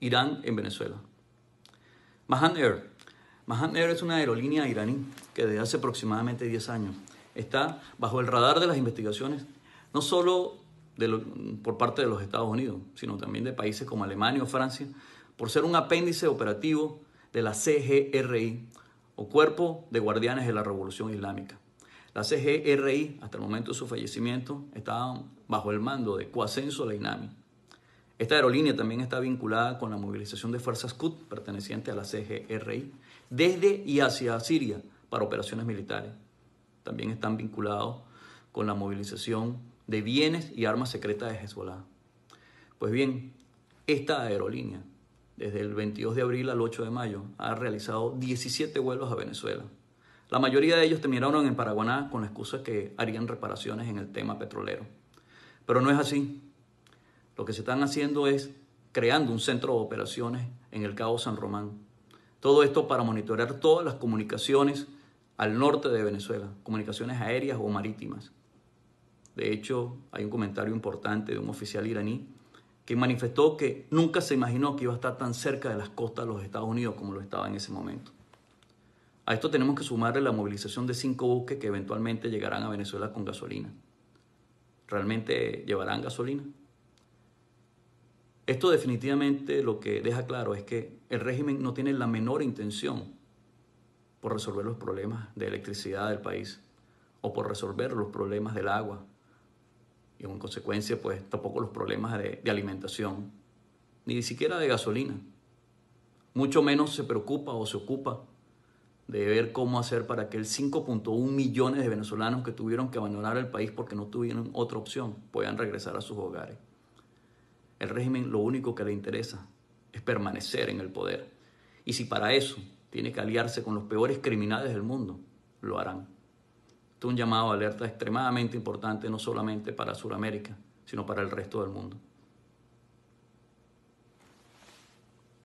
Irán en Venezuela. Mahan Air. Mahan Air es una aerolínea iraní que desde hace aproximadamente 10 años está bajo el radar de las investigaciones, no solo por parte de los Estados Unidos, sino también de países como Alemania o Francia, por ser un apéndice operativo de la CGRI, o Cuerpo de Guardianes de la Revolución Islámica. La CGRI, hasta el momento de su fallecimiento, estaba bajo el mando de Coasenso Leinami. Esta aerolínea también está vinculada con la movilización de fuerzas Qut pertenecientes a la CGRI desde y hacia Siria para operaciones militares. También están vinculados con la movilización de bienes y armas secretas de Hezbollah. Pues bien, esta aerolínea, desde el 22 de abril al 8 de mayo, ha realizado 17 vuelos a Venezuela. La mayoría de ellos terminaron en Paraguaná con la excusa que harían reparaciones en el tema petrolero. Pero no es así. Lo que se están haciendo es creando un centro de operaciones en el Cabo San Román. Todo esto para monitorear todas las comunicaciones al norte de Venezuela, comunicaciones aéreas o marítimas. De hecho, hay un comentario importante de un oficial iraní que manifestó que nunca se imaginó que iba a estar tan cerca de las costas de los Estados Unidos como lo estaba en ese momento. A esto tenemos que sumarle la movilización de cinco buques que eventualmente llegarán a Venezuela con gasolina. ¿Realmente llevarán gasolina? Esto definitivamente lo que deja claro es que el régimen no tiene la menor intención por resolver los problemas de electricidad del país o por resolver los problemas del agua y en consecuencia pues tampoco los problemas de, alimentación, ni siquiera de gasolina. Mucho menos se preocupa o se ocupa de ver cómo hacer para que el 5.1 millones de venezolanos que tuvieron que abandonar el país porque no tuvieron otra opción puedan regresar a sus hogares. El régimen lo único que le interesa es permanecer en el poder. Y si para eso tiene que aliarse con los peores criminales del mundo, lo harán. Esto es un llamado de alerta extremadamente importante no solamente para Sudamérica, sino para el resto del mundo.